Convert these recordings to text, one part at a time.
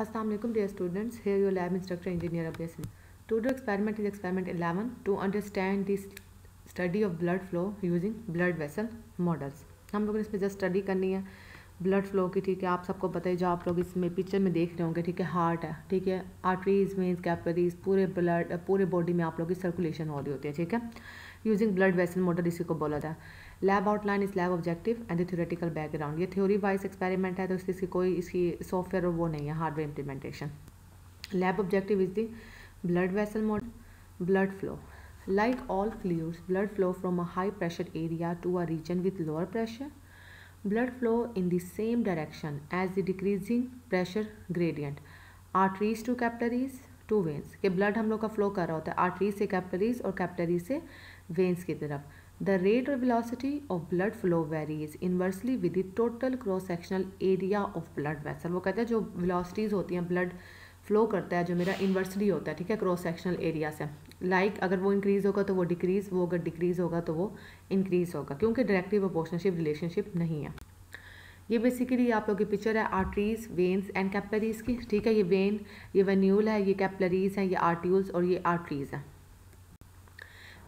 Aslam dear students hey your lab instructor engineer अब today experiment is experiment eleven to understand this study of blood flow using blood vessel models हम लोगों ने इसमें just study करनी है blood flow की, ठीक है? आप सबको पता है, जो आप लोग इसमें पिक्चर में देख रहे होंगे, ठीक है? हार्ट है, ठीक है? आर्टरीज मेन्स कैपरीज पूरे ब्लड पूरे बॉडी में आप लोग की सर्कुलेशन हो रही होती है, ठीक है? यूजिंग ब्लड वेसल मॉडल इसी को बोला था। लैब आउटलाइन इस lab objective and the theoretical background ये थ्योरी वाइज एक्सपेरिमेंट है तो इसकी कोई, इसकी सॉफ्टवेयर वो नहीं है hardware implementation lab objective is the blood vessel model blood flow like all fluids blood flow from a high pressure area to a region with lower pressure blood flow in the same direction as the decreasing pressure gradient. Arteries to capillaries to veins. के blood हम लोग का flow कर रहा होता है, arteries से capillaries और capillaries से वेंस की तरफ़. The rate or velocity of blood flow varies inversely with the total cross-sectional area of blood vessel. वो कहते हैं जो velocities होती हैं blood फ्लो करता है जो मेरा इन्वर्सली होता है ठीक है क्रॉस सेक्शनल एरिया से। लाइक like, अगर वो इंक्रीज़ होगा तो वो डिक्रीज़ वो अगर डिक्रीज़ होगा तो वो इंक्रीज़ होगा क्योंकि डायरेक्टली प्रोपोर्शनशिप रिलेशनशिप नहीं है। ये बेसिकली आप लोग की पिक्चर है आर्टरीज वेन्स एंड कैपलरीज की ठीक है ये वेन ये वेन्यूल है ये कैपलरीज हैं ये आर्ट्यूल्स और ये आर्टरीज हैं।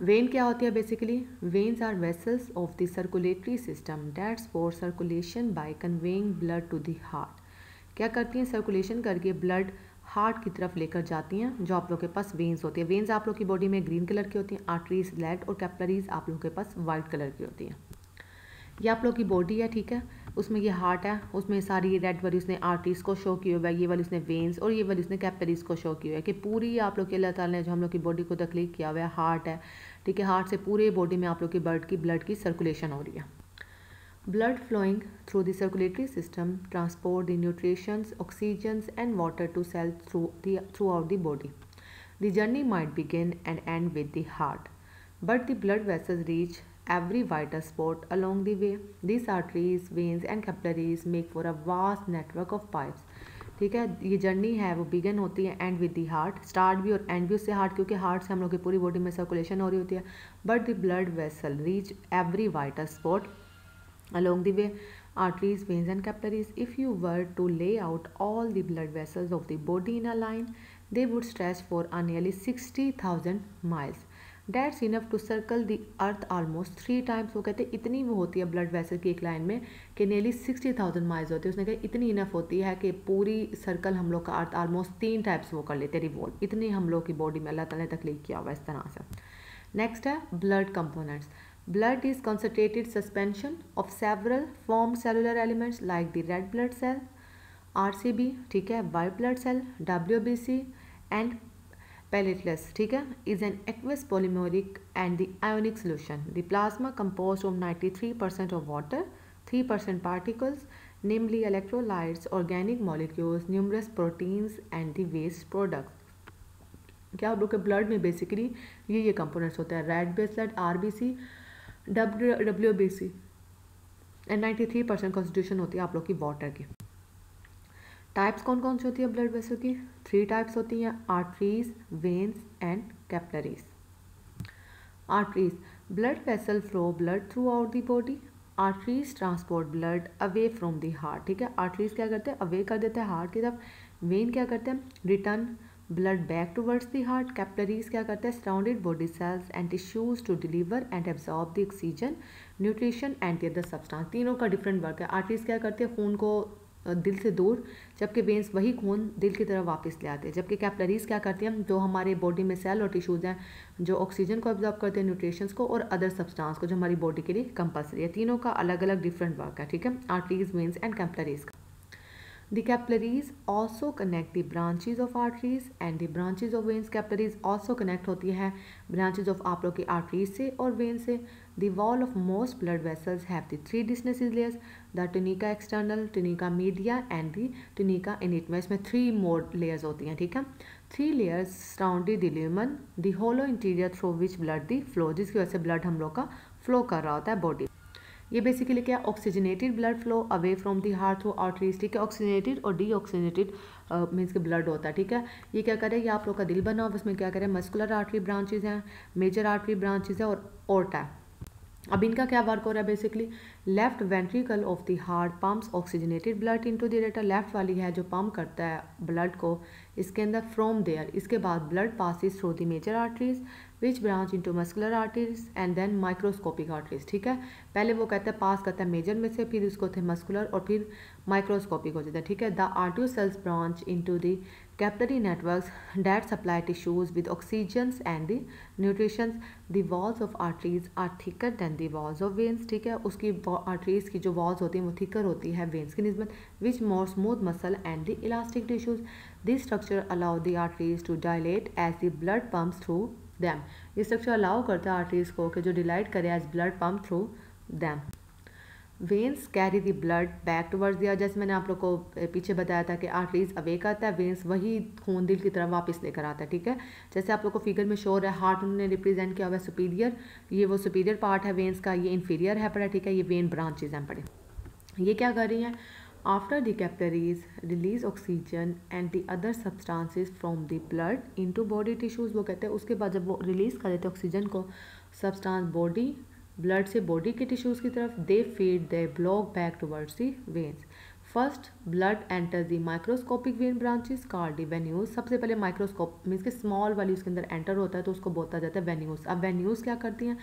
वेन क्या होती है basically veins are vessels of the circulatory system that's for circulation by conveying blood to the heart क्या करती हैं? सर्कुलेशन करके ब्लड हार्ट की तरफ़ लेकर जाती हैं, जो आप लोग के पास वेन्स होती है। वेन्स आप लोग की बॉडी में ग्रीन कलर की होती हैं आर्टरीज रेड और कैपलरीज आप लोगों के पास वाइट कलर की होती हैं। ये आप लोग की बॉडी है, ठीक है? उसमें ये हार्ट है, उसमें सारी ये रेड वाली उसने आर्टिस को शो किया हुआ है, ये वाली उसने वेंस और ये वाली उसने कैपेरीज को शो किया हुआ है कि पूरी आप लोग के अल्लाह ताला ने जो हम लोग की बॉडी को तकलीफ़ किया हुआ है हार्ट है, ठीक है? हार्ट से पूरे बॉडी में आप लोग की ब्लड की ब्लड की सर्कुलेशन हो रही है। Blood flowing through the circulatory system transport the nutritions oxygen and water to cell through the throughout the body the journey might begin and end with the heart but the blood vessel reach every vital spot along the way these arteries veins and capillaries make for a vast network of pipes ठीक है ये जर्नी है वो begin होती है and with the heart start भी और एंड भी उससे हार्ट क्योंकि हार्ट से हम लोग की पूरी बॉडी में सर्कुलेशन हो रही होती है but the blood vessel reach every vital spot along the way arteries veins and capillaries if you were to lay out all the blood vessels of the body in a line they would stretch for a nearly 60000 miles That's enough to circle the earth almost three times वो कहते हैं इतनी वो होती है blood vessel की एक line में कि नियरली सिक्सटी थाउज़ेंड माइल्स होती है। उसने कहा इतनी इनफ होती है कि पूरी सर्कल हम लोग का अर्थ ऑलमोस्ट तीन टाइप्स वो कर लेते हैं रिवॉल्व इतनी हम लोग की बॉडी में अल्लाह ताला ने तकलीफ़ किया हुआ इस तरह से। नेक्स्ट है blood components Blood is concentrated suspension of several formed cellular elements like the red blood cell, RCB, ठीक है, white blood cell, WBC and Pellitless, ठीक है? Is an aqueous polymeric and the ionic solution the plasma compose of ninety three percent of water three percent particles namely electrolytes organic molecules numerous proteins and the waste product क्या आप लोग के blood में basically ये ये components होते हैं? Red blood R B C W W B C and ninety three percent constitution होती है आप लोग की वाटर की। टाइप्स कौन कौन सी होती है ब्लड वेसल की? थ्री टाइप्स होती हैं arteries veins and capillaries arteries blood vessel flow blood throughout the body arteries transport blood away from the heart ठीक है? आर्टरीज क्या करते हैं? अवे कर देते हैं हार्ट की तरफ़. वेन क्या करते हैं? Return blood back towards the heart. Capillaries क्या करते हैं? Surrounded body cells and tissues to deliver and absorb the oxygen, nutrition and the other substance. तीनों का डिफरेंट वर्क है. आर्टरीज क्या करते हैं? खून को दिल से दूर, जबकि वेंस वही खून दिल की तरफ़ वापस ले आते हैं। जबकि कैपलरीज क्या करती हैं? जो हमारे बॉडी में सेल और टिश्यूज़ हैं, जो ऑक्सीजन को ऑब्जॉर्व करते हैं न्यूट्रिशंस को और अदर सब्सटेंस को, जो हमारी बॉडी के लिए कंपलसरी है। तीनों का अलग अलग डिफरेंट वर्क है, ठीक है? आर्टरीज वेंस एंड कैपलरीज का। The capillaries also connect the branches of arteries and the branches of veins. Capillaries also connect होती है branches of आप लोग की arteries से और veins से। The wall of most blood vessels have the three distances layers the tunica external, tunica media and the tunica innata इसमें three more layers होती हैं ठीक है three layers surround the lumen the hollow interior through which blood the flow जिसकी वजह से blood हम लोग का flow कर रहा होता है body ये बेसिकली क्या oxygenated blood flow away from the heart through arteries ठीक है ऑक्सीजनेटेड और डी ऑक्सीजनेटेड मीन्स के ब्लड होता है ठीक है ये क्या करें ये आप लोग का दिल बना हुआ उसमें क्या करें मस्कुलर आर्टरी ब्रांचेज हैं मेजर आर्टरी ब्रांचेज है और ओर्टा अब इनका क्या वर्क हो रहा है basically left ventricle of the heart pumps oxygenated blood into the aorta left वाली है जो पम्प करता है ब्लड को, इसके अंदर फ्रॉम देयर इसके बाद blood passes through the major arteries which branch into muscular arteries and then microscopic arteries ठीक है? पहले वो कहता है पास करता है मेजर में से, फिर उसको थे मस्कुलर और फिर माइक्रोस्कोपिक हो जाता है, ठीक है? The arterioles branch into the capillary network that supply tissues with oxygens and the nutritions the walls of arteries are thicker than the walls of veins ठीक है? उसकी आर्टरीज की जो वॉल्स होती हैं वो थिकर होती है वेन्स की नस्बत which more smooth muscle and the elastic tissues this structure allow the arteries to dilate as the blood pump through them. ये structure allow करता है आर्टरीज को कि जो डिलाइट करे as blood pump through them. Veins carry the blood back towards दिया जैसे मैंने आप लोग को पीछे बताया था कि आर्टरीज अवेक आता है वेंस वही खून दिल की तरफ़ वापस लेकर आता है, ठीक है? जैसे आप लोग को फिगर में शोर है हार्ट उन्होंने रिप्रेजेंट किया हुआ है सुपीरियर ये वो सुपीरियर पार्ट है वेंस का, ये इन्फीरियर है पड़ा, ठीक है? ये वेन ब्रांचेज हैं पड़े। ये क्या कर रही हैं? After the capillaries release oxygen and the other substances from the blood into body tissues वो कहते हैं, उसके बाद जब वो रिलीज़ कर देते हैं ऑक्सीजन को सब्सटांस बॉडी ब्लड से बॉडी के टिश्यूज़ की तरफ़ they feed they block back towards the veins first blood enter the microscopic vein branches called the venules सबसे पहले माइक्रोस्कोप मीन्स के स्मॉल वाली उसके अंदर एंटर होता है तो उसको बोलता जाता है वेन्यूज अब वेन्यूज क्या करती हैं?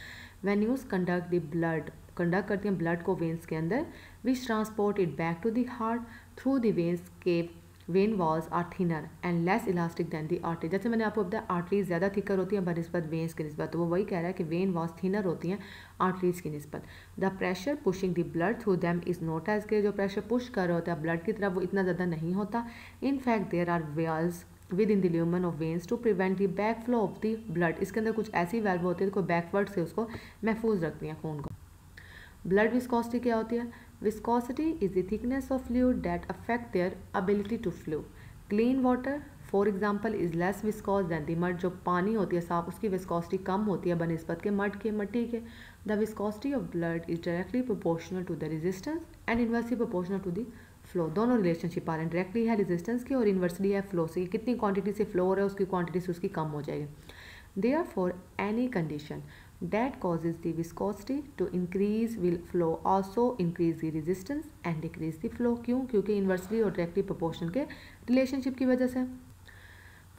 Venules conduct the blood conduct करती हैं ब्लड को वेंस के अंदर which transport it back to the heart through the veins के vein walls are thinner and less elastic than the artery जैसे मैंने आपको बताया आर्टरीज ज़्यादा थिकर होती हैं बनस्बत वेन्स की नस्बत। तो वो वही कह रहा है कि वेन वॉल्स थिनर होती हैं आर्टरीज की नस्बत। The pressure pushing the blood through them is not as के जो प्रेशर पुश कर रहा होता है ब्लड की तरफ़, वो इतना ज़्यादा नहीं होता। In fact there are valves within the lumen of veins to prevent the back flow of the blood इसके अंदर कुछ ऐसी वेल्व होती है कोई बैकवर्ड से उसको महफूज रखती हैं खून को। ब्लड विस्कॉसिटी क्या होती है? Viscosity is the thickness of fluid that affect their ability to flow clean water for example is less viscous than the mud जो पानी होती है साफ़, उसकी विस्कॉसिटी कम होती है बनस्पत के मड के, मट्टी के. The viscosity of blood is directly proportional to the resistance and inversely proportional to the flow दोनों रिलेशनशिप आ रहे हैं. डायरेक्टली है रेजिस्टेंस की और इन्वर्सली है फ्लो से. कितनी क्वांटिटी से फ्लो हो रहा है, उसकी क्वांटिटी से उसकी कम हो जाएगी. They are for any condition that causes the viscosity to increase, will flow also increase the resistance and decrease the flow. क्यों? क्योंकि inversely और directly proportional के relationship की वजह से।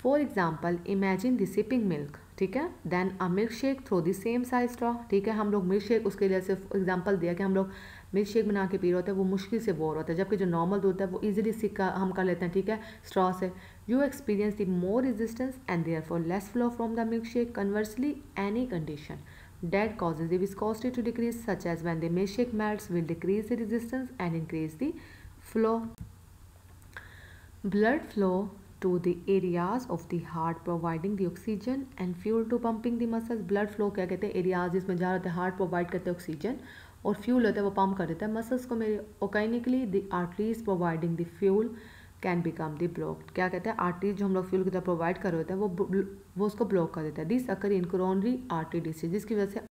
For example imagine the sipping milk ठीक है? Then a milk shake throw the same size straw ठीक है? हम लोग मिल्क शेक उसके लिए सिर्फ़ एग्ज़ाम्पल दिया कि हम लोग मिल्क शेक बना के पी रहे होते हैं, वो मुश्किल से बोर होता है, जबकि जो नॉर्मल दूध है, वो इजीली सिक्का हम कर लेते हैं, ठीक है? स्ट्रॉ से। You experience the more resistance and therefore less flow from the milk shake conversely any condition that causes the viscosity to decrease such as when the milkshake melts will decrease the resistance and increase the flow. Blood flow to the areas of the heart providing the oxygen and fuel to pumping the muscles. Blood flow क्या कहते हैं areas जिसमें जा रहा है heart provide करते हैं oxygen और fuel होता है वो pump कर देता है muscles को मेरे ocanically the arteries providing the fuel can become the block क्या कहते हैं? आर्टरी जो हम लोग फ्यूल की तरह प्रोवाइड कर होते हैं, वो वो उसको ब्लॉक कर देता है। This occur in coronary artery disease जिसकी वजह से